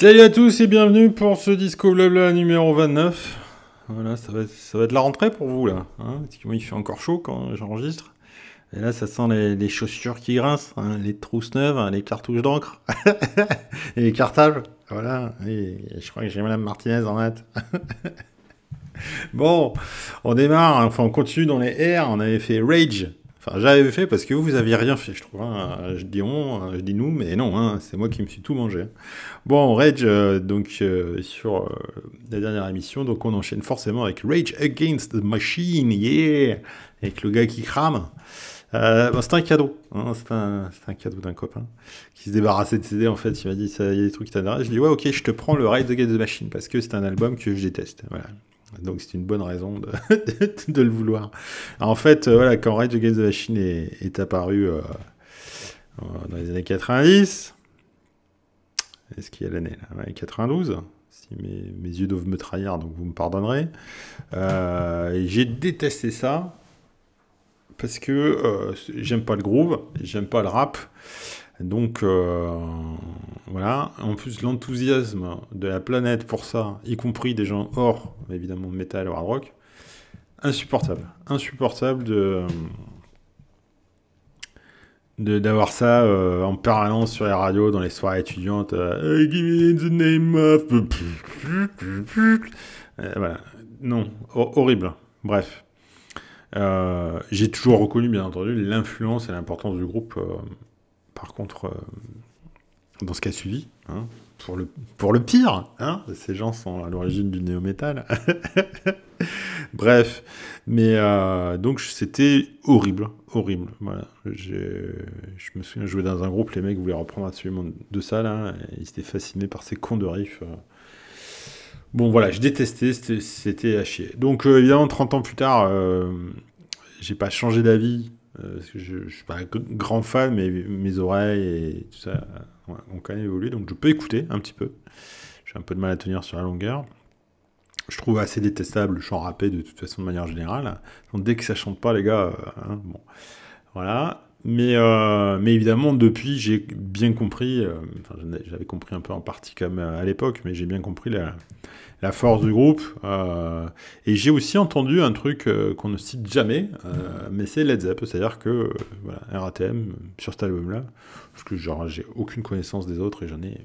Salut à tous et bienvenue pour ce disco blabla numéro 29. Voilà, ça va, être, ça va être la rentrée pour vous là. Hein il fait encore chaud quand j'enregistre. Et là ça sent les, chaussures qui grincent, hein, les trousses neuves, hein, les cartouches d'encre et les cartables. Voilà, je crois que j'ai Madame Martinez en maths. bon, on démarre, enfin on continue dans les R, on avait fait Rage Enfin, j'avais fait parce que vous, vous aviez rien fait, je trouve. Hein. Je dis on, hein, je dis nous, mais non, hein, c'est moi qui me suis tout mangé. Bon, Rage, euh, donc euh, sur euh, la dernière émission, donc on enchaîne forcément avec Rage Against the Machine, yeah, avec le gars qui crame. c'est un cadeau, c'est un, un, cadeau d'un copain qui se débarrassait de CD en fait. Il m'a dit il y a des trucs qui t'intéressent. Je dis ouais, ok, je te prends le Rage Against the Machine parce que c'est un album que je déteste. Voilà, donc c'est une bonne raison de, le vouloir. En fait, euh, voilà, quand Rage Against the Machine est, apparu euh, dans les années 90, est-ce qu'il y a l'année là 92 si mes, yeux doivent me trahir, donc vous me pardonnerez. Euh, j'ai détesté ça parce que j'aime pas le groove, j'aime pas le rap. Donc voilà, en plus l'enthousiasme de la planète pour ça, y compris des gens hors, évidemment, métal ou hard rock, insupportable. Insupportable de d'avoir ça euh, en permanence sur les radios dans les soirées étudiantes euh, give me the name of euh, voilà. Non. Horrible. Bref. J'ai toujours reconnu bien entendu l'influence et l'importance du groupe par contre dans ce cas suivi, hein, pour, le, pire. Hein, ces gens sont à l'origine du néo-métal. Bref, mais euh, donc c'était horrible, horrible. Je me souviens jouer dans un groupe, les mecs voulaient reprendre absolument de ça là, ils étaient fascinés par ces cons de riffs. Bon voilà, je détestais, c'était à chier. Donc euh, évidemment, 30 ans plus tard, euh, j'ai pas changé d'avis, parce que je, je suis pas grand fan, mais mes oreilles et tout ça on ont quand même évolué, donc je peux écouter un petit peu. J'ai un peu de mal à tenir sur la longueur. Je trouve assez détestable le chant rappé de toute façon de manière générale. Donc dès que ça chante pas, les gars, euh, hein, bon, voilà. Mais, euh, mais évidemment, depuis, j'ai bien compris, euh, enfin, j'avais compris un peu en partie comme à l'époque, mais j'ai bien compris la, force du groupe. et j'ai aussi entendu un truc qu'on ne cite jamais, mais c'est Led Zepp, c'est-à-dire que voilà, RATM, sur cet album-là, parce que genre j'ai aucune connaissance des autres et j'en ai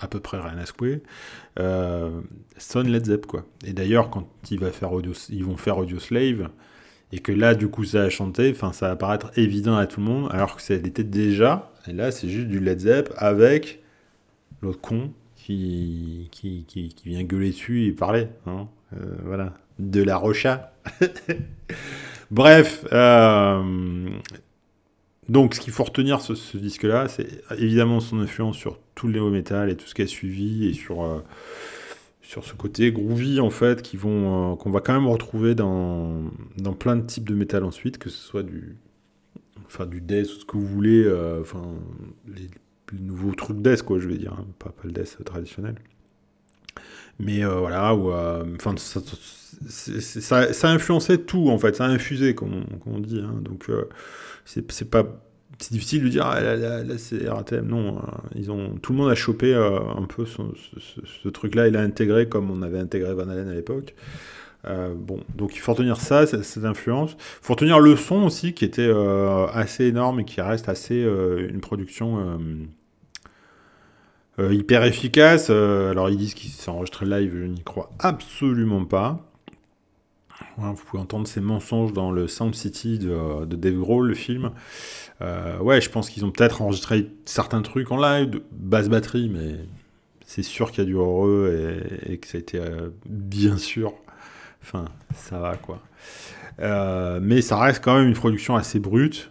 à peu près rien à secouer, euh, sonne Led Zepp quoi. Et d'ailleurs quand ils vont faire Audio Slave et que là du coup ça a chanté, enfin ça va paraître évident à tout le monde alors que ça déjà. Et là c'est juste du Led Zepp avec l'autre con qui, qui, qui, vient gueuler dessus et parler. Hein. Euh, voilà, de la rocha. Bref, euh, donc, ce qu'il faut retenir ce, ce disque-là, c'est évidemment son influence sur tout le néo-metal et tout ce qui a suivi, et sur, euh, sur ce côté groovy, en fait, qui vont, euh, qu'on va quand même retrouver dans, dans plein de types de métal ensuite, que ce soit du, enfin, du death, ou ce que vous voulez, euh, enfin, les, nouveaux trucs death, quoi, je vais dire, hein, pas, pas, le death traditionnel. Mais voilà, ou, enfin, ça, ça, a influencé tout, en fait, ça a infusé, comme on, dit, hein, donc c'est pas c'est difficile de dire ah, là, c'est RATM non euh, ils ont tout le monde a chopé euh, un peu ce, truc là il a intégré comme on avait intégré Van Halen à l'époque. Euh, bon donc il faut retenir ça cette, influence. Il faut retenir le son aussi qui était assez énorme et qui reste assez une production hyper efficace. Alors ils disent qu'ils s'enregistrent live je n'y crois absolument pas vous pouvez entendre ces mensonges dans le Sound City de, Dave Grohl, le film. Euh, ouais, je pense qu'ils ont peut-être enregistré certains trucs en live, de basse batterie, mais c'est sûr qu'il y a du heureux et, que ça a été euh, bien sûr. Enfin, ça va quoi. Euh, mais ça reste quand même une production assez brute.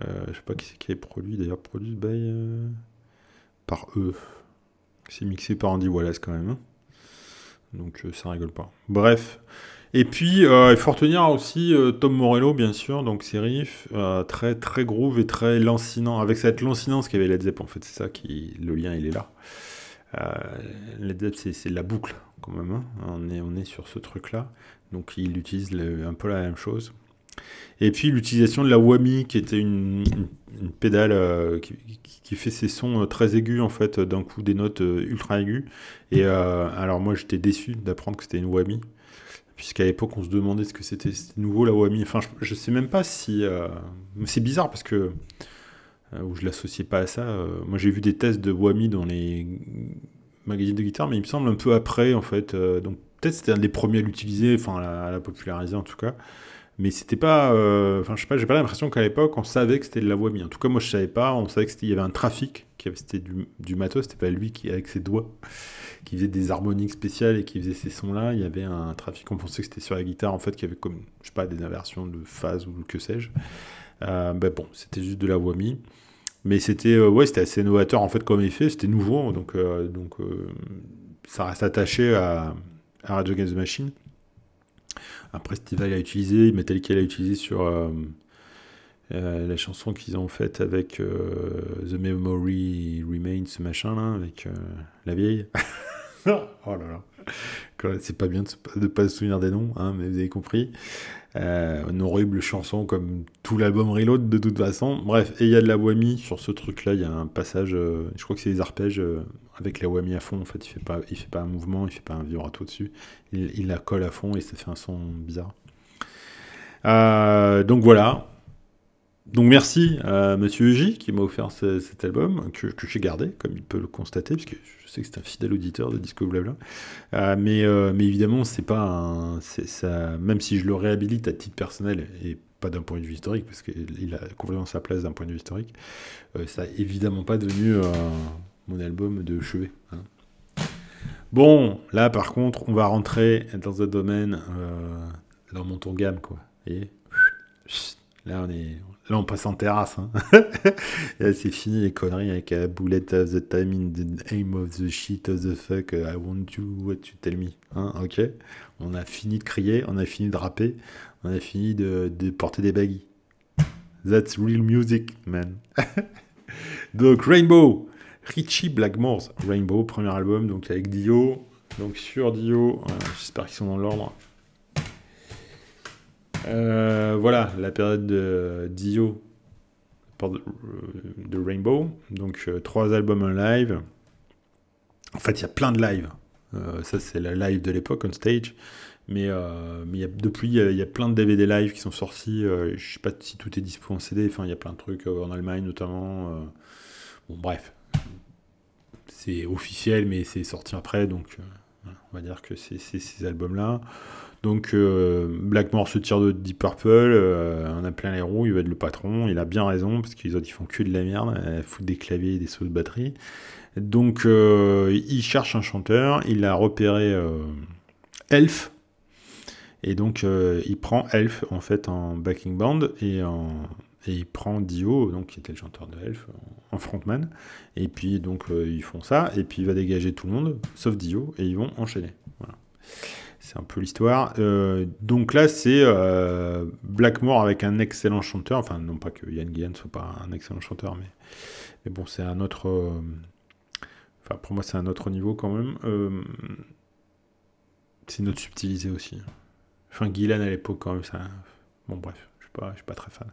je sais pas qui c'est qui est produit, d'ailleurs, produit by, par eux. C'est mixé par Andy Wallace quand même. Hein. Donc ça rigole pas. Bref. Et puis, euh, il faut retenir aussi euh, Tom Morello, bien sûr, donc ses riffs, euh, très, très groove et très lancinant, avec cette lancinance qu'avait Led Zepp, en fait, c'est ça qui, le lien, il est là. Led Zepp, c'est la boucle, quand même, hein. on, est, on est sur ce truc-là, donc il utilise un peu la même chose. Et puis l'utilisation de la whammy, qui était une, pédale qui, fait ses sons très aigus, en fait, d'un coup des notes ultra aiguës. Et alors moi, j'étais déçu d'apprendre que c'était une whammy puisqu'à l'époque on se demandait ce que c'était nouveau la Wami. Enfin, je, sais même pas si. Euh, c'est bizarre parce que. Euh, où je l'associais pas à ça. Euh, moi j'ai vu des tests de Wami dans les magazines de guitare, mais il me semble un peu après en fait. donc peut-être c'était un des premiers à l'utiliser, enfin à la, populariser en tout cas. Mais c'était pas. Enfin, je sais pas, j'ai pas l'impression qu'à l'époque on savait que c'était de la Wami. En tout cas, moi je savais pas, on savait qu'il y avait un trafic, c'était du, du matos, c'était pas lui qui avec ses doigts qui faisait des harmoniques spéciales et qui faisait ces sons-là. Il y avait un trafic, on pensait que c'était sur la guitare, en fait, qui avait comme, je sais pas, des inversions de phase ou que sais-je. Euh, ben bon, c'était juste de la whammy. Mais c'était euh, ouais, assez novateur en fait comme effet, c'était nouveau, donc, euh, donc ça reste attaché à, à Radio Games Machine. Après, Steve a utilisé, Metallica l'a utilisé sur la chanson qu'ils ont faite avec The Memory Remains, ce machin là, avec la vieille. oh là là. C'est pas bien de ne pas se souvenir des noms, hein, mais vous avez compris. Euh, une horrible chanson comme tout l'album Reload de toute façon. Bref, et il y a de la whammy sur ce truc-là. Il y a un passage, euh, je crois que c'est des arpèges euh, avec la whammy à fond. En fait, il fait pas, fait pas un mouvement, il fait pas un vibrato dessus. Il, la colle à fond et ça fait un son bizarre. donc voilà, donc merci à Monsieur J qui m'a offert cet album, que, j'ai gardé, comme il peut le constater, puisque je sais que c'est un fidèle auditeur de Disco Blabla. Euh, mais, euh, mais évidemment, c'est pas un, ça, même si je le réhabilite à titre personnel et pas d'un point de vue historique, parce qu'il a complètement sa place d'un point de vue historique, euh, ça évidemment pas devenu mon album de chevet. Hein. Bon, là par contre, on va rentrer dans un domaine, dans mon ton gamme, quoi. Là, on est, Là, on passe en terrasse. Hein. c'est fini les conneries avec la boulette of the time in the aim of the shit of the fuck. Uh, I want you, what you tell me. Hein, ok On a fini de crier, on a fini de rapper, on a fini de, porter des baggies. That's real music, man. donc, Rainbow. Richie Blackmore's Rainbow, premier album, donc avec Dio. Donc, sur Dio, j'espère qu'ils sont dans l'ordre. Euh, voilà, la période de Dio de Rainbow. Donc, euh, trois albums en live. En fait, il y a plein de lives. Euh, ça, c'est la live de l'époque, on stage. Mais, depuis, il y, a plein de DVD live qui sont sortis. je sais pas si tout est dispo en CD. Enfin, il y a plein de trucs en Allemagne notamment. bon, bref. C'est officiel, mais c'est sorti après. Donc, on va dire que c'est ces albums-là. Donc euh, Blackmore se tire de Deep Purple, euh, on a plein les roues, il va être le patron, il a bien raison, parce qu'ils ils font que de la merde, ils foutent des claviers et des sauts de batterie. Donc euh, il cherche un chanteur, il a repéré Elf, et donc il prend Elf en fait en backing band et, il prend Dio, donc qui était le chanteur de Elf, en frontman. Et puis donc ils font ça, et puis il va dégager tout le monde, sauf Dio, et ils vont enchaîner. Voilà. C'est un peu l'histoire. Euh, donc là, c'est euh, Blackmore avec un excellent chanteur. Enfin, non pas que Yann Guillen soit pas un excellent chanteur, mais, bon, c'est un autre. Euh, enfin, pour moi, c'est un autre niveau quand même. c'est une autre subtilisé aussi. Enfin, Gillan à l'époque, quand même, ça. Bon, bref, je suis, suis pas très fan.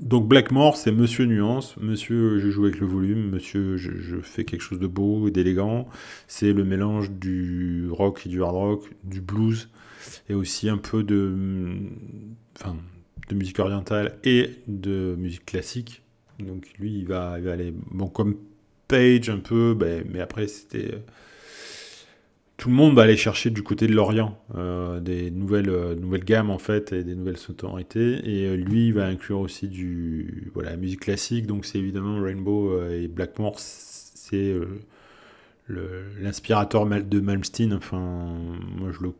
Donc Blackmore, c'est Monsieur Nuance, Monsieur je joue avec le volume, Monsieur je, fais quelque chose de beau et d'élégant. C'est le mélange du rock et du hard rock, du blues et aussi un peu de, musique orientale et de musique classique. Donc lui, il va, il va aller bon comme Page un peu, ben, mais après c'était tout le monde va aller chercher du côté de l'Orient euh, des nouvelles, euh, nouvelles gammes en fait et des nouvelles sonorités. Et euh, lui, il va inclure aussi du voilà, musique classique. Donc c'est évidemment Rainbow et Blackmore, c'est l'inspirateur de Malmsteen. Enfin, moi je le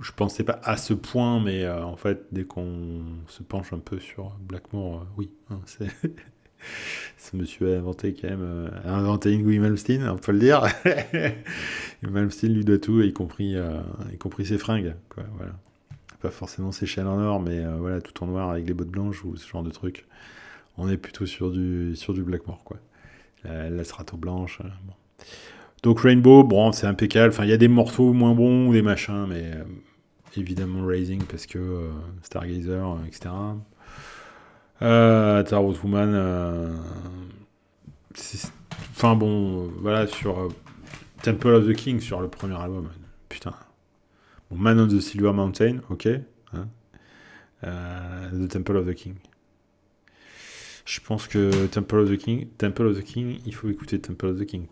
je pensais pas à ce point, mais en fait, dès qu'on se penche un peu sur Blackmore, oui, hein, c'est ce monsieur a inventé quand même, euh, a inventé Ingui Malmsteen, on peut le dire. Malmsteen lui doit tout, y compris, euh, y compris ses fringues. Quoi, voilà. pas forcément séchal en or, mais voilà, tout en noir avec les bottes blanches ou ce genre de truc. On est plutôt sur du, sur du Blackmore, quoi. La, strato blanche. Donc Rainbow, bon, c'est impeccable. Enfin, il y a des morceaux moins bons ou des machins, mais évidemment Raising parce que Stargazer, etc. Euh, Tarot Woman. Enfin bon, voilà, sur Temple of the King, sur le premier album. Putain. Man on the Silver Mountain, ok. Hein. Euh, the Temple of the King. Je pense que Temple of the King, Temple of the King, il faut écouter Temple of the King.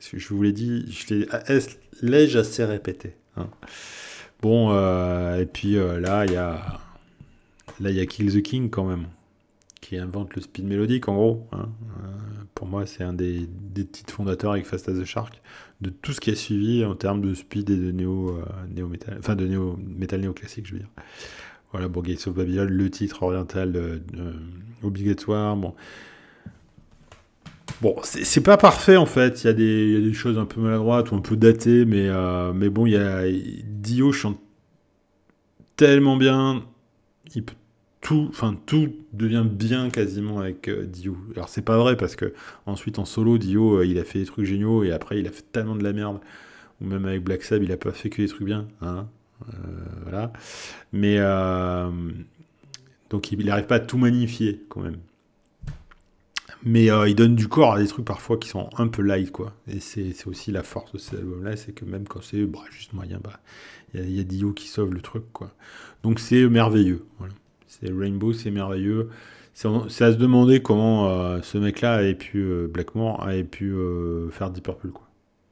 Je vous l'ai dit, je l'ai assez répété. Hein. Bon, euh, et puis euh, là, il y a là il y a Kill the King quand même, qui invente le speed mélodique en gros. Hein. pour moi, c'est un des, des, titres fondateurs avec Fast as the Shark de tout ce qui a suivi en termes de speed et de néo, néo metal, enfin de néo metal néo classique, je veux dire. Voilà, bon, Gates of Babylon, le titre oriental euh, obligatoire. Bon, bon c'est pas parfait en fait. Il y, a des, choses un peu maladroites ou un peu datées, mais, euh, mais bon, il y a Dio chante tellement bien. Il peut tout, enfin tout devient bien quasiment avec euh, Dio. Alors c'est pas vrai parce que ensuite en solo, Dio, il a fait des trucs géniaux et après il a fait tellement de la merde. Ou même avec Black Sabbath, il a pas fait que des trucs bien. Hein euh, voilà. Mais euh, donc il n'arrive pas à tout magnifier quand même. Mais euh, il donne du corps à des trucs parfois qui sont un peu light, quoi. Et c'est aussi la force de ces albums-là, c'est que même quand c'est bah, juste moyen, bah, il y, a Dio qui sauve le truc, quoi. Donc c'est merveilleux. C'est Rainbow, c'est merveilleux. C'est à se demander comment ce mec-là avait pu, Blackmore, avait pu faire Deep Purple, quoi.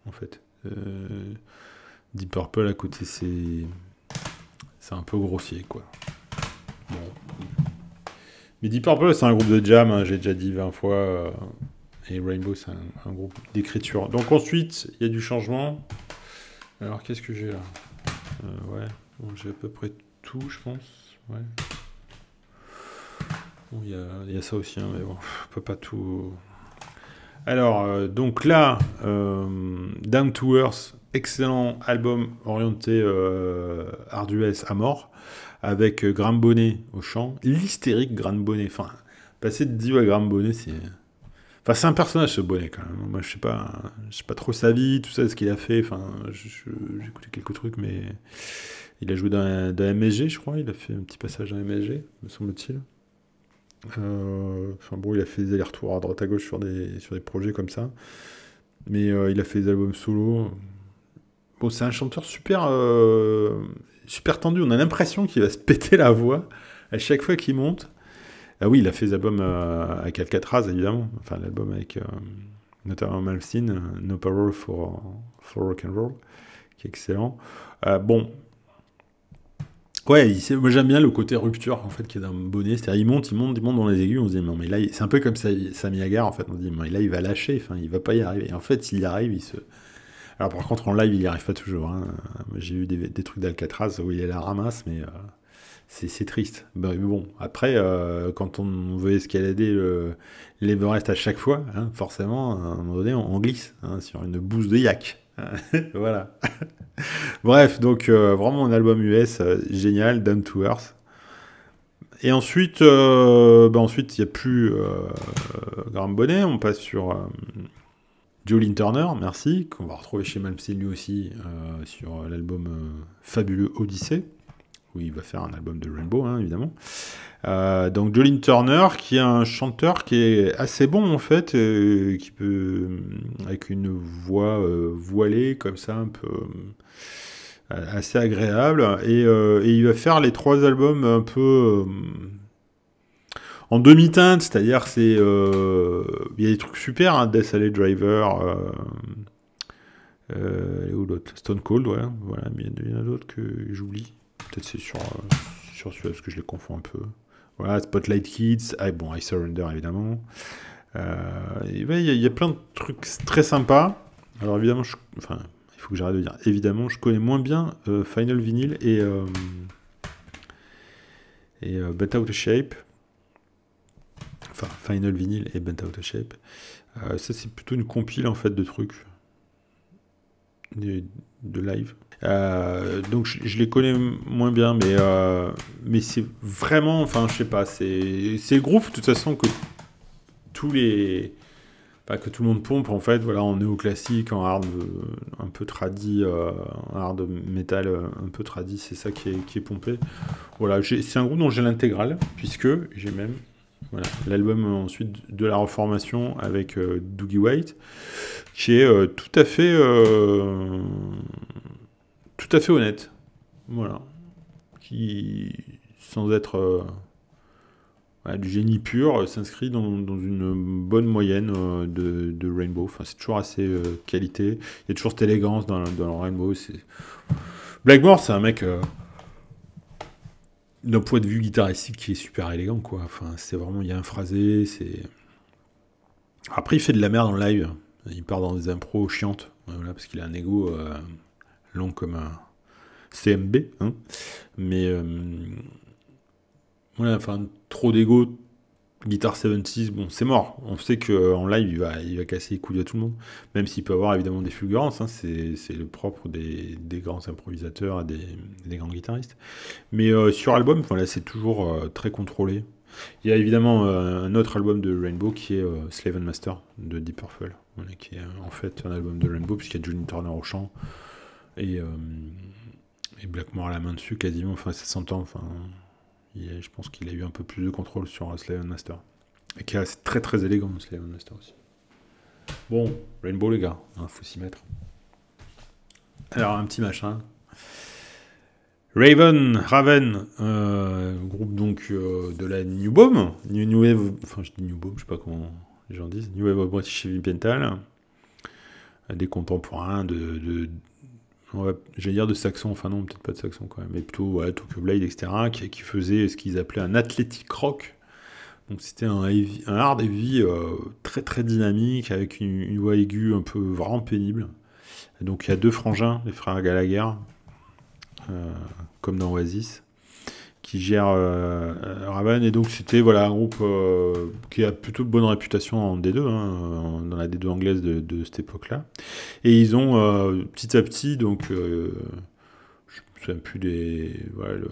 En fait. Deep Purple à côté, c'est. C'est un peu grossier, quoi. Bon. Mais Deep Purple, c'est un groupe de jam, hein, j'ai déjà dit 20 fois. Euh, et Rainbow, c'est un, groupe d'écriture. Donc ensuite, il y a du changement. Alors, qu'est-ce que j'ai là? Euh, Ouais, j'ai à peu près tout, je pense. Ouais. Il y, a, ça aussi, hein, mais bon, on peut pas tout. Alors, euh, donc là, Down to Earth, excellent album orienté euh, arduès à mort, avec euh, Graham Bonnet au chant, l'hystérique Graham Bonnet. Enfin, passer de Dio à Graham Bonnet, c'est. Enfin, c'est un personnage ce Bonnet quand même. Moi, je sais pas, je sais pas trop sa vie, tout ça, ce qu'il a fait. Enfin, j'ai écouté quelques trucs, mais il a joué dans, dans, MSG, je crois. Il a fait un petit passage dans MSG, me semble-t-il. Euh, enfin bon, il a fait des allers-retours à droite à gauche sur des, sur des projets comme ça. Mais il a fait des albums solo c'est un chanteur super, euh, super tendu. On a l'impression qu'il va se péter la voix à chaque fois qu'il monte. Ah oui, il a fait des albums euh, avec Alcatraz, évidemment. Enfin, l'album avec euh, notamment Malmsteen, No Power for, for Rock and Roll, qui est excellent. bon. Ouais, moi j'aime bien le côté rupture en fait qui est dans bonnet, c'est-à-dire il monte, il monte, il monte dans les aigus, on se dit mais là c'est un peu comme Sami Hagar en fait, on se dit mais là il va lâcher, enfin il va pas y arriver. En fait s'il y arrive, il se, alors par contre en live il n'y arrive pas toujours. Hein. J'ai eu des, trucs d'Alcatraz où il est la ramasse, mais euh, c'est triste. Bah, bon, après, euh, quand on veut escalader l'Everest à chaque fois, hein, forcément, à un moment donné, on, glisse hein, sur une bouse de yak. voilà. Bref, donc euh, vraiment un album US génial, Down to Earth. Et ensuite, bah, ensuite il n'y a plus Graham Bonnet, on passe sur Jolene Turner, merci, qu'on va retrouver chez Malmsteen lui aussi euh, sur l'album euh, fabuleux Odyssey, où il va faire un album de Rainbow, hein, évidemment. Euh, donc Jolene Turner, qui est un chanteur qui est assez bon en fait, qui peut, avec une voix voilée comme ça, un peu assez agréable, et, il va faire les trois albums un peu en demi-teinte, c'est-à-dire c'est euh, il y a des trucs super, hein, Death Alley Driver, euh, euh, Stone Cold, ouais, voilà, mais il y en a d'autres que j'oublie. Peut-être c'est sur sur celui parce que je les confonds un peu. Voilà, Spotlight Kids, ah, bon, I Surrender évidemment. il y, a plein de trucs très sympas. Alors évidemment, enfin, il faut que j'arrête de dire. Évidemment, je connais moins bien Final Vinyl et et But Out of Shape enfin Final Vinyl et Bent Out of Shape. Euh, ça c'est plutôt une compile en fait de trucs. De, live. Euh, donc je, les connais moins bien, mais, euh, mais c'est vraiment, enfin je sais pas, c'est le groupe de toute façon que tous les... Pas que tout le monde pompe en fait, voilà, en néoclassique, en hard un peu tradi, en hard metal un peu tradi, c'est ça qui est, qui est pompé. Voilà, c'est un groupe dont j'ai l'intégrale, puisque j'ai même L'album ensuite de la reformation avec euh, Doogie White, qui est euh, tout à fait euh, tout à fait honnête. Voilà. Qui, sans être du génie pur, s'inscrit dans, une bonne moyenne de, Rainbow. Enfin, c'est toujours assez qualité. Il y a toujours cette élégance dans, dans Rainbow. Blackmore, c'est un mec d'un point de vue guitaristique qui est super élégant, quoi. Enfin, c'est vraiment, il y a un phrasé, c'est. Après, il fait de la merde en live. Il part dans des impros chiantes, voilà, parce qu'il a un ego euh, long comme un CMB, hein. Mais euh, voilà, enfin, trop d'ego Guitare 76, bon, c'est mort. On sait qu'en live, il va, il va casser les couilles à tout le monde. Même s'il peut avoir évidemment des fulgurances, hein, c'est le propre des, grands improvisateurs et des, grands guitaristes. Mais euh, sur album, voilà, c'est toujours euh, très contrôlé. Il y a évidemment euh, un autre album de Rainbow qui est Slave and Master de Deep Purple, qui est en fait un album de Rainbow, puisqu'il y a Johnny Turner au chant et, et Blackmore à la main dessus quasiment. Enfin, ça s'entend. Enfin, je pense qu'il a eu un peu plus de contrôle sur Slave Master. Et qui est très très élégant, Slave Master aussi. Bon, Rainbow les gars, il hein, faut s'y mettre. Alors un petit machin. Raven, Raven, euh, groupe donc euh, de la New Bomb, enfin je dis New Bomb, je sais pas comment les gens disent, New Wave of British Heavy Metal, des contemporains de j'allais dire de saxon, enfin non, peut-être pas de saxon quand même, mais plutôt Tokyo Blade, etc., qui, faisait ce qu'ils appelaient un athletic rock. Donc c'était un, un, hard heavy euh, très très dynamique, avec une, voix aiguë un peu vraiment pénible. donc il y a deux frangins, les frères Gallagher, euh, comme dans Oasis qui gère euh, Raven. Et donc, c'était voilà, un groupe euh, qui a plutôt de bonne réputation en D2, hein, dans la D2 anglaise de, cette époque-là. Et ils ont euh, petit à petit, donc, je ne me souviens plus des. Voilà, le,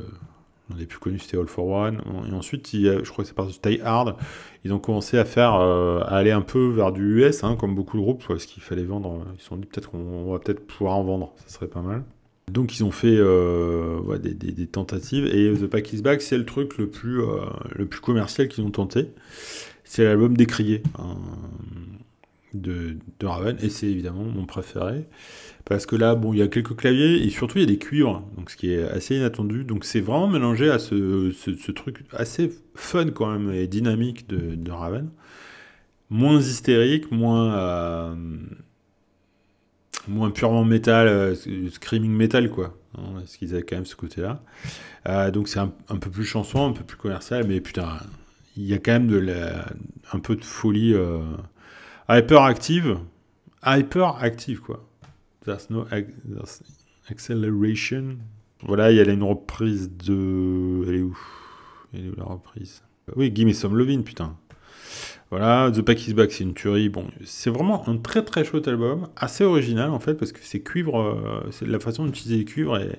des plus connus, c'était All for One. Et ensuite, je crois que c'est parti Stay Hard. Ils ont commencé à faire, à aller un peu vers du US, hein, comme beaucoup de groupes, parce qu'il fallait vendre. Ils se sont dit peut-être qu'on va peut-être pouvoir en vendre, ça serait pas mal. Donc ils ont fait euh, des, tentatives. Et The Pack is Back c'est le truc le plus, euh, le plus commercial qu'ils ont tenté. C'est l'album décrié hein, de, Raven. Et c'est évidemment mon préféré. Parce que là bon il y a quelques claviers et surtout il y a des cuivres. Donc ce qui est assez inattendu. Donc c'est vraiment mélangé à ce, truc assez fun quand même et dynamique de, Raven. Moins hystérique moins euh, moins purement métal, euh, screaming metal, quoi. Hein, parce qu'ils avaient quand même ce côté-là. Euh, donc c'est un, peu plus chanson, un peu plus commercial, mais putain, il y a quand même de la, un peu de folie euh, hyper active. Hyper active, quoi. There's no acceleration. Voilà, il y a une reprise de. Elle est où? Elle est où la reprise? Oui, Gimme Some Lovin', putain. Voilà, The Pack is Back, c'est une tuerie. Bon, c'est vraiment un très très chouette album, assez original en fait, parce que c'est cuivre, euh, c'est la façon d'utiliser les cuivres et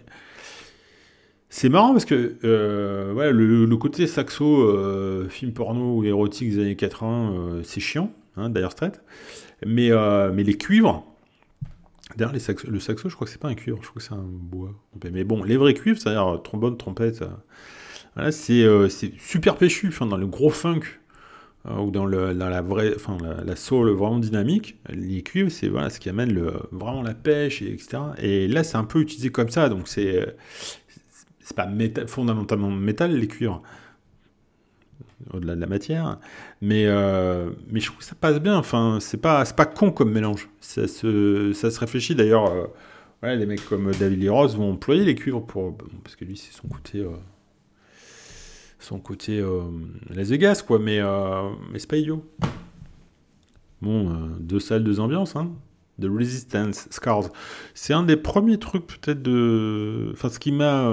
c'est marrant parce que euh, le, côté saxo, euh, film porno ou érotique des années 80, c'est chiant, hein, d'ailleurs straight, mais, mais les cuivres, d'ailleurs le saxo, je crois que c'est pas un cuivre, je crois que c'est un bois. Mais bon, les vrais cuivres, c'est-à-dire trombone, trompette, voilà, c'est super péchu, enfin, dans le gros funk euh, ou dans, la vraie, enfin la, la, vraiment dynamique, les cuivres, c'est voilà, ce qui amène le, vraiment la pêche, et etc. Et là, c'est un peu utilisé comme ça, donc c'est c'est pas fondamentalement métal les cuivres, au-delà de la matière, mais euh, mais je trouve que ça passe bien. Enfin, c'est pas pas con comme mélange. Ça se ça se réfléchit d'ailleurs. Euh, les mecs comme David Lee Ross vont employer les cuivres pour parce que lui c'est son côté son côté euh, Las Vegas, quoi, mais, euh, mais c'est pas. Bon, euh, deux salles, deux ambiances, hein. The Resistance, Scars. C'est un des premiers trucs, peut-être, de. Enfin, ce qui m'a.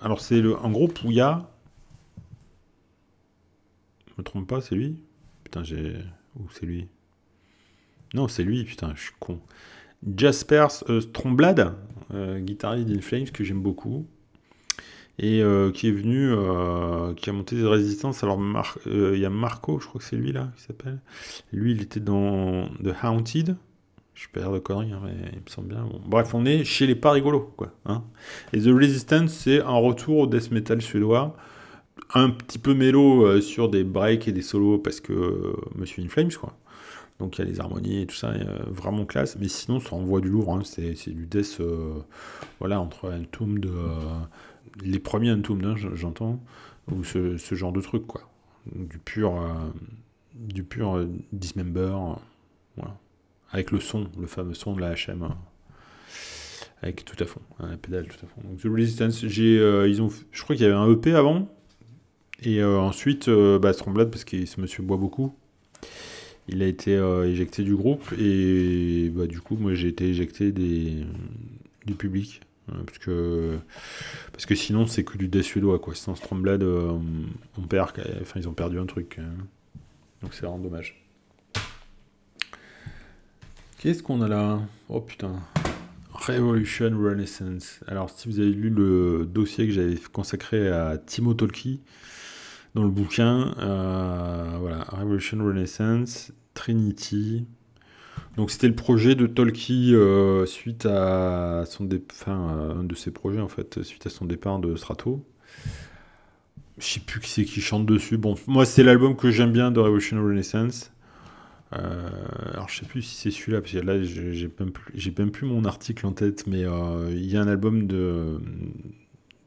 Alors, c'est un groupe où il y a. Je me trompe pas, c'est lui? Putain, j'ai. Où c'est lui? Non, c'est lui, putain, je suis con. Jasper Stromblad, guitariste d'In Flames que j'aime beaucoup et qui est venu, qui a monté des résistances. Alors il y a Marco, je crois que c'est lui là, qui s'appelle. Lui, il était dans The Haunted. Je suis pas de conneries, hein, mais il me semble bien. Bref, on est chez les pas rigolos, quoi. Hein. Et The Resistance, c'est un retour au death metal suédois. Un petit peu mélo euh, sur des breaks et des solos parce que euh, Monsieur In Flames, quoi. Donc il y a les harmonies et tout ça, euh, vraiment classe. Mais sinon, ça envoie du lourd. Hein. C'est, du death, voilà, entre Entombed, les premiers Entombed, hein, j'entends, ou ce, genre de truc, quoi. Du pur, du pur Dismember, voilà avec le son, le fameux son de la HM, avec tout à fond, hein, la pédale tout à fond. Donc The Resistance, j'ai, euh, ils ont, je crois qu'il y avait un EP avant, et euh, ensuite euh, bah, Stromblad parce que ce monsieur boit beaucoup. Il a été éjecté du groupe et bah, du coup moi j'ai été éjecté des, du public parce que parce que sinon c'est que du death suédois quoi. Sans Stromblad on perd, enfin ils ont perdu un truc. Donc c'est vraiment dommage. Qu'est-ce qu'on a là? Oh putain. Revolution Renaissance. Alors, si vous avez lu le dossier que j'avais consacré à Timo Tolki dans le bouquin, euh, voilà, Revolution Renaissance, Trinity. Donc, c'était le projet de Tolki euh, suite à son euh, un de ses projets en fait, suite à son départ de Strato. Je sais plus qui c'est qui chante dessus. Bon, moi, c'est l'album que j'aime bien de Revolution Renaissance. Euh, alors je sais plus si c'est celui-là, parce que là j'ai même, plus, même plus mon article en tête, mais il y a un album de,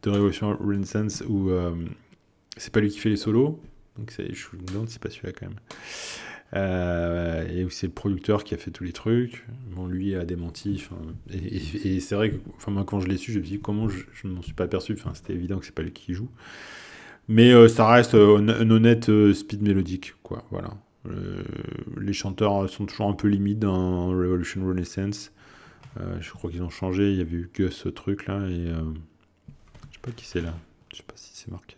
de Revolution Renaissance où c'est pas lui qui fait les solos, donc je me demande c'est pas celui-là quand même. Et où c'est le producteur qui a fait tous les trucs. Bon, lui a démenti. Et, c'est vrai que enfin, moi, quand je l'ai su, je me suis dit comment je, ne m'en suis pas aperçu. C'était évident que c'est pas lui qui joue. Mais ça reste un, un honnête speed mélodique, quoi. Voilà. Euh, les chanteurs sont toujours un peu limites dans Revolution Renaissance. Euh, je crois qu'ils ont changé. Il y avait eu que ce truc là et euh, je sais pas qui c'est là. Je sais pas si c'est marqué.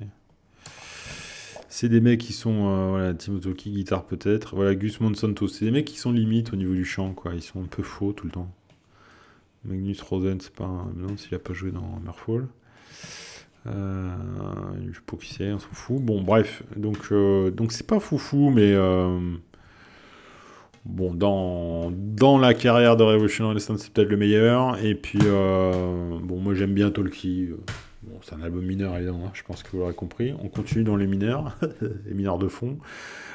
C'est des mecs qui sont voilà Timotoki guitare peut-être. Voilà Gus Monsanto. C'est des mecs qui sont limites au niveau du chant quoi. Ils sont un peu faux tout le temps. Magnus Rosen, c'est pas non s'il a pas joué dans Merfall. Euh, je sais pas qui c'est, on s'en fout. Bon, bref, donc euh, donc c'est pas foufou, mais euh, bon, dans, dans la carrière de Revolution Renaissance, c'est peut-être le meilleur. Et puis, euh, bon, moi j'aime bien Tolkien. C'est un album mineur, évidemment, hein, je pense que vous l'aurez compris. On continue dans les mineurs, les mineurs de fond.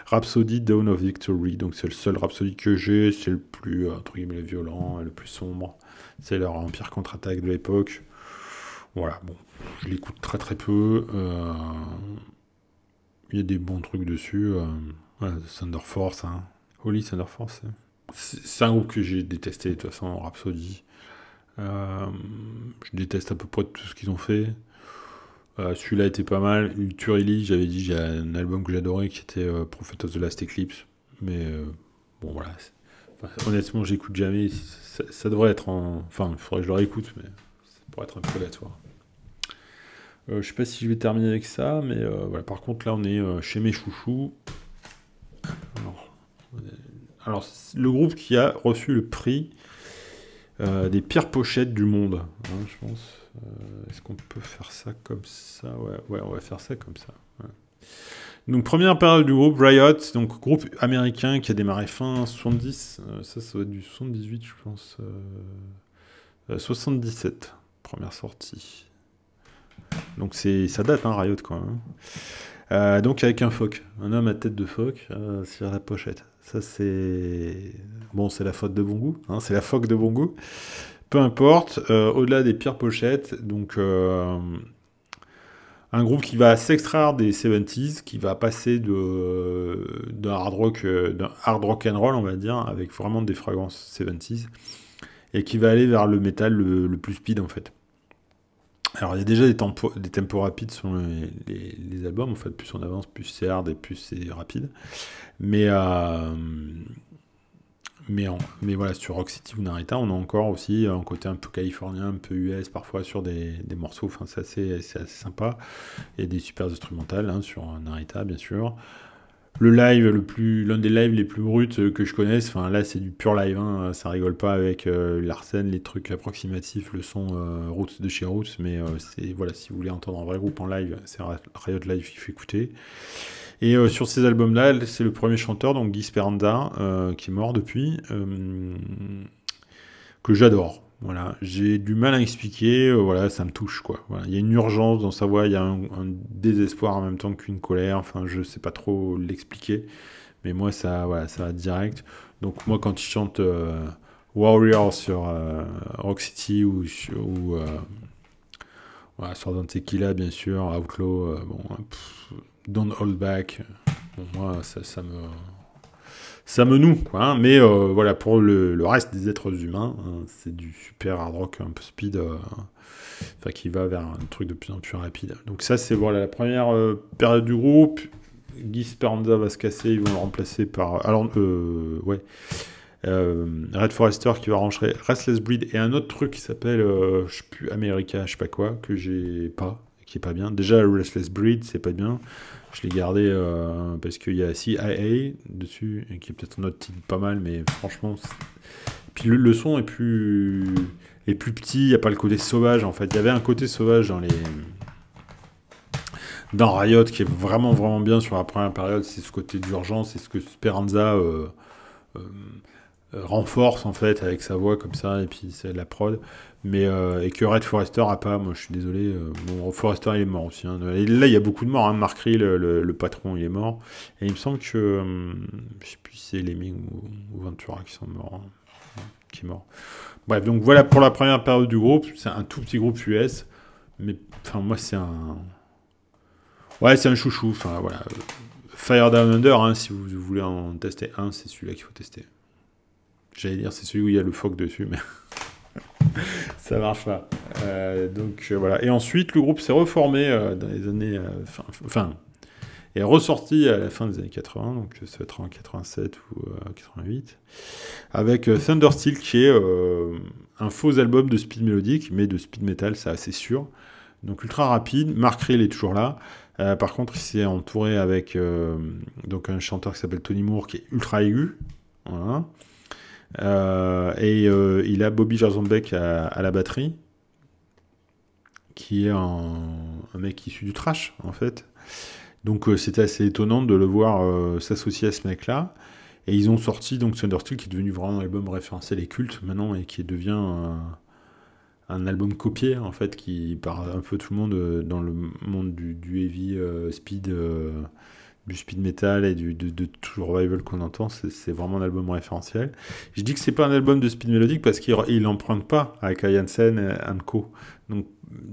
Rhapsody Dawn of Victory, donc c'est le seul Rhapsody que j'ai, c'est le plus, entre guillemets, violent, le plus sombre. C'est leur Empire contre-attaque de l'époque. Voilà, bon, je l'écoute très très peu. Euh, il y a des bons trucs dessus. Euh, Thunder Force, hein. Holy Thunder Force. C'est un groupe que j'ai détesté de toute façon, Rhapsody. Euh, je déteste à peu près tout ce qu'ils ont fait. Celui-là était pas mal. Turili, j'avais dit, j'ai un album que j'adorais qui était Prophet of the Last Eclipse. Mais bon, voilà. honnêtement, j'écoute jamais. Ça, devrait être en. Enfin, il faudrait que je le réécoute, mais ça pourrait être un peu aléatoire. Euh, je sais pas si je vais terminer avec ça, mais euh, voilà. Par contre, là, on est euh, chez mes chouchous. Alors, le groupe qui a reçu le prix des pires pochettes du monde, hein, je pense. Est-ce qu'on peut faire ça comme ça? Ouais, on va faire ça comme ça. Donc, première période du groupe, Riot, donc groupe américain qui a démarré fin 70, ça, ça va être du 78, je pense. 77, première sortie. Donc ça date, hein, Riot, quoi. Hein. Euh, donc avec un phoque, un homme à tête de phoque euh, sur la pochette. Ça c'est bon, c'est la faute de bon goût, hein, c'est la phoque de bon goût. Peu importe. Euh, au-delà des pires pochettes, donc un groupe qui va s'extraire des 70s, qui va passer de d'un hard rock, d'un hard rock and roll, on va dire, avec vraiment des fragrances 70s, et qui va aller vers le métal le plus speed en fait. Alors, il y a déjà des, tempos, des tempos rapides sur les, albums. En fait, plus on avance, plus c'est hard et plus c'est rapide. Mais, euh, mais, mais voilà, sur Rock City ou Narita, on a encore aussi un côté un peu californien, un peu US parfois sur des, morceaux. Enfin, c'est assez, assez, sympa. Il y a des super instrumentales hein, sur Narita, bien sûr. Le live le plus l'un des lives les plus bruts que je connaisse. Enfin là c'est du pur live hein. ça rigole pas avec euh, l'arsène les trucs approximatifs le son euh, Roots de chez Roots mais euh, c'est voilà si vous voulez entendre un vrai groupe en live c'est Riot Live qui fait écouter. Et sur ces albums là c'est le premier chanteur donc Guy Speranza qui est mort depuis que j'adore voilà, j'ai du mal à expliquer, euh, voilà, ça me touche quoi. Il y a une urgence dans sa voix, il y a un, désespoir en même temps qu'une colère. Enfin, je sais pas trop l'expliquer, mais moi ça, voilà, ça va direct. Donc moi quand il chante euh, Warrior sur euh, Rock City ou, ou voilà, sur Dante Tequila bien sûr, Outlaw, bon, Don't Hold Back. moi ça, ça me ça me noue, quoi. Hein. Mais euh, voilà, pour le, reste des êtres humains, hein, c'est du super hard rock un peu speed, euh, enfin qui va vers un truc de plus en plus rapide. Donc ça, c'est voilà la première euh, période du groupe. Guy Speranza va se casser, ils vont le remplacer par, alors ouais, Red Forester qui va rentrer Restless Breed et un autre truc qui s'appelle, je sais plus, America, je sais pas quoi, que j'ai pas, qui est pas bien. Déjà Restless Breed, c'est pas bien. Je l'ai gardé euh, parce qu'il y a CIA dessus, qui est peut-être un autre titre pas mal, mais franchement. Puis le, son est plus, est plus petit, il n'y a pas le côté sauvage en fait. Il y avait un côté sauvage dans les. Dans Riot qui est vraiment vraiment bien sur la première période, c'est ce côté d'urgence, c'est ce que Speranza euh, euh, renforce en fait avec sa voix comme ça, et puis c'est la prod mais euh, et que Red Forrester a pas, moi je suis désolé. Euh, bon, Forrester il est mort aussi. Hein. là il y a beaucoup de morts. Hein. Mark le, patron, il est mort. Et il me semble que euh, je sais plus si c'est Lemming ou, Ventura qui sont morts, hein. qui est mort. Bref, donc voilà pour la première période du groupe. C'est un tout petit groupe US, mais enfin moi c'est un, ouais c'est un chouchou. Enfin voilà, Fire Down Under. si vous, voulez en tester un, c'est celui-là qu'il faut tester. J'allais dire c'est celui où il y a le phoque dessus, mais ça marche pas. Euh, donc euh, voilà. Et ensuite, le groupe s'est reformé euh, dans les années. Enfin, est ressorti à la fin des années 80, donc ça va être en 87 ou 88, avec Thunder Steel, qui est un faux album de speed mélodique, mais de speed metal, c'est assez sûr. Donc ultra rapide. Mark Reel est toujours là. par contre, il s'est entouré avec donc un chanteur qui s'appelle Tony Moore, qui est ultra aigu. Voilà. Euh, et euh, il a Bobby Jarzonbeck à, la batterie, qui est un, mec issu du trash, en fait. Donc euh, c'était assez étonnant de le voir s'associer à ce mec-là. Et ils ont sorti donc Thundersteel, qui est devenu vraiment un album référencé les cultes maintenant, et qui devient un, album copié, en fait, qui parle un peu tout le monde dans le monde du, du heavy speed du speed metal et du, de, de revival qu'on entend, c'est vraiment un album référentiel. Je dis que c'est pas un album de speed mélodique parce qu'il n'emprunte pas avec Janssen Co. Donc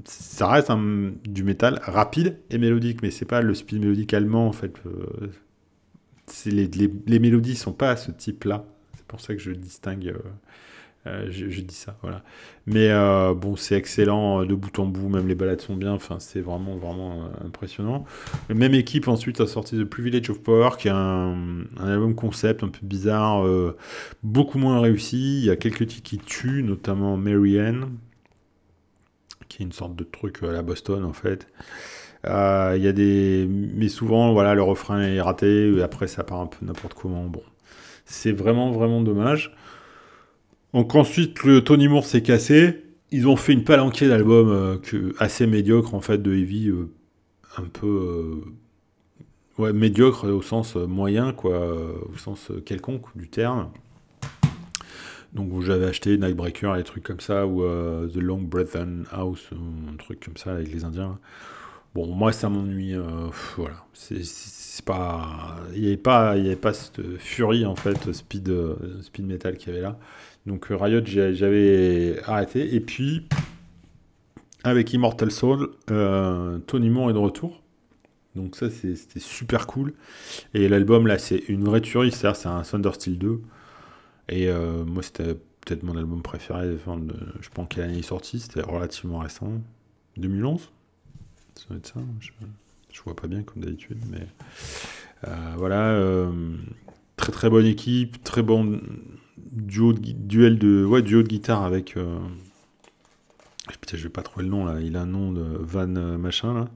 ça reste du métal rapide et mélodique, mais c'est pas le speed mélodique allemand en fait. Euh, les, les, les, mélodies sont pas à ce type-là. C'est pour ça que je distingue. Euh, euh, je, dis ça, voilà. Mais euh, bon, c'est excellent euh, de bout en bout, même les balades sont bien, enfin, c'est vraiment, vraiment impressionnant. Même équipe ensuite a sorti The Privilege of Power, qui est un, album concept un peu bizarre, beaucoup moins réussi. Il y a quelques titres qui tuent, notamment Marianne, qui est une sorte de truc à la Boston en fait. Il y a des. Mais souvent, voilà, le refrain est raté, et après ça part un peu n'importe comment. Bon. C'est vraiment, vraiment dommage. Donc ensuite, le Tony Moore s'est cassé. Ils ont fait une palanquée d'albums euh, assez médiocre en fait de heavy, euh, un peu euh, médiocre au sens moyen quoi, au sens quelconque du terme. Donc j'avais acheté Nightbreaker des trucs comme ça ou The Long Breath and House, un truc comme ça avec les Indiens. Bon, moi ça m'ennuie, voilà. C'est pas, il n'y avait pas, pas cette furie en fait speed, speed metal qu'il y avait là. Donc euh, Riot, j'avais arrêté. Et puis, avec Immortal Soul, euh, Tony Moore est de retour. Donc ça, c'était super cool. Et l'album, là, c'est une vraie tuerie. C'est-à-dire, c'est un Thunder Steel 2. Et euh, moi, c'était peut-être mon album préféré. Je pense quelle année il est sorti. C'était relativement récent. 2011 Ça être ça. Je, je vois pas bien, comme d'habitude. Mais voilà. très très bonne équipe. Très bon duo de, duel de, ouais, duo de guitare avec. Euh... Putain, je vais pas trouver le nom là. Il a un nom de Van euh, machin là.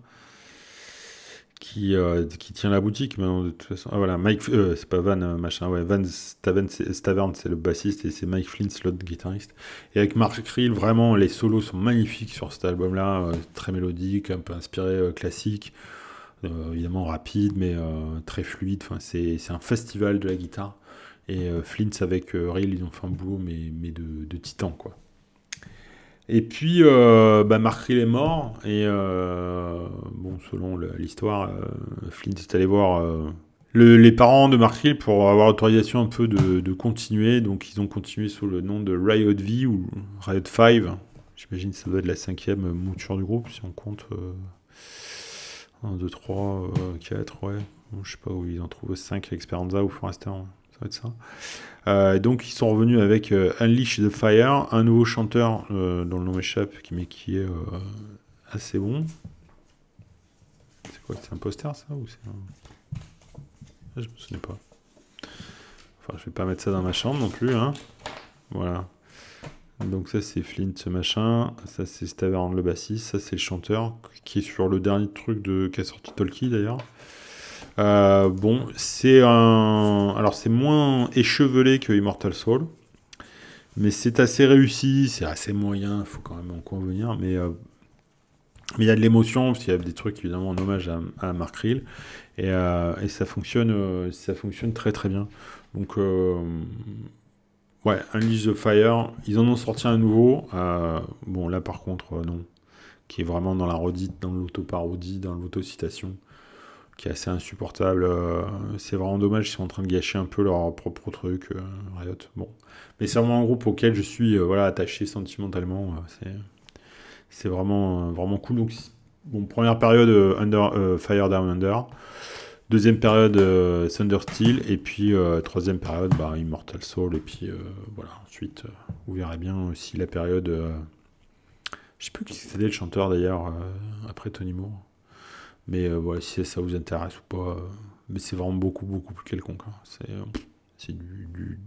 Qui, qui tient la boutique maintenant de toute façon. Ah voilà, Mike, c'est pas Van machin, ouais, Van Stavern, c'est le bassiste et c'est Mike Flint, l'autre guitariste. Et avec Mark Krill, vraiment les solos sont magnifiques sur cet album-là, très mélodique, un peu inspiré classique. Euh, évidemment rapide, mais euh, très fluide. Enfin, c'est un festival de la guitare. Et euh, Flints avec Rail, ils ont fait un boulot, mais, mais de, de titan, quoi. Et puis, bah, Mark Rill est mort, et bon, selon l'histoire, Flint est allé voir les parents de Mark Rill pour avoir autorisation un peu de, continuer. Donc, ils ont continué sous le nom de Riot V ou Riot 5. J'imagine que ça doit être la cinquième mouture du groupe, si on compte 1, 2, 3, 4, ouais. je sais pas où ils en trouvent 5 Experienza ou Forester, Euh, donc ils sont revenus avec euh, Unleash the Fire, un nouveau chanteur euh, dont le nom échappe, mais qui est assez bon. C'est quoi C'est un poster ça ou c'est. Ah, je me souviens pas. Enfin, je vais pas mettre ça dans ma chambre non plus, hein. Voilà. Donc ça c'est Flint ce machin, ça c'est Stavern le bassiste, ça c'est le chanteur qui est sur le dernier truc de qu'a sorti Tolkien d'ailleurs. Euh, bon, c'est un, alors c'est moins échevelé que Immortal Soul, mais c'est assez réussi, c'est assez moyen, faut quand même en convenir, mais euh, mais il y a de l'émotion parce qu'il y a des trucs évidemment en hommage à, Mark Rill et, euh, et, ça fonctionne, ça fonctionne très très bien. Donc Ouais, Unleash the Fire, ils en ont sorti un nouveau. Bon, là par contre, non. Qui est vraiment dans la redite, dans l'auto-parodie, dans l'auto-citation. Qui est assez insupportable. Euh, c'est vraiment dommage, ils sont en train de gâcher un peu leur propre truc, Riot. Bon. Mais c'est vraiment un groupe auquel je suis voilà, attaché sentimentalement. c'est vraiment, vraiment cool. Donc, première période under, Fire Down Under. Deuxième période, euh, Thunder Steel. Et puis, euh, troisième période, bah, Immortal Soul. Et puis, euh, voilà. Ensuite, vous verrez bien aussi la période. je sais plus qui c'était le chanteur d'ailleurs, après Tony Moore. Mais voilà, si ça vous intéresse ou pas. mais c'est vraiment beaucoup, beaucoup plus quelconque. Hein. C'est du,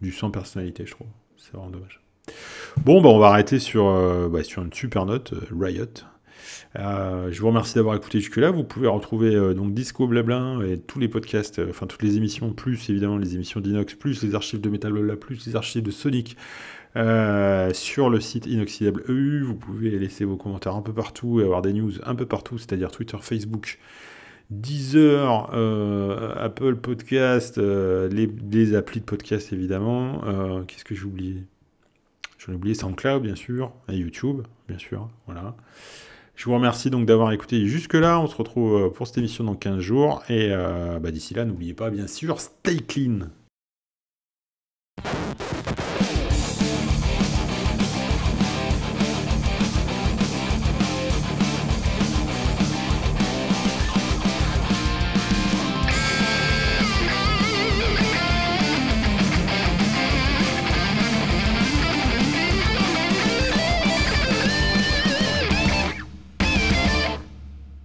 du, sans personnalité, je trouve. C'est vraiment dommage. Bon, bah, on va arrêter sur, bah, sur une super note, Riot. Euh, je vous remercie d'avoir écouté jusque-là. Vous pouvez retrouver euh, donc Disco Blabla et tous les podcasts, euh, enfin toutes les émissions, plus évidemment les émissions d'Inox, plus les archives de Metal Blabla, plus les archives de Sonic sur le site Inoxydable EU. Vous pouvez laisser vos commentaires un peu partout et avoir des news un peu partout, c'est-à-dire Twitter, Facebook. Deezer, Apple Podcast, les, applis de podcast évidemment. Qu'est-ce que j'ai oublié? J'en ai oublié SoundCloud bien sûr, et YouTube bien sûr, voilà. Je vous remercie donc d'avoir écouté jusque-là. On se retrouve euh, pour cette émission dans 15 jours. Et euh, bah, d'ici là, n'oubliez pas, bien sûr, stay clean.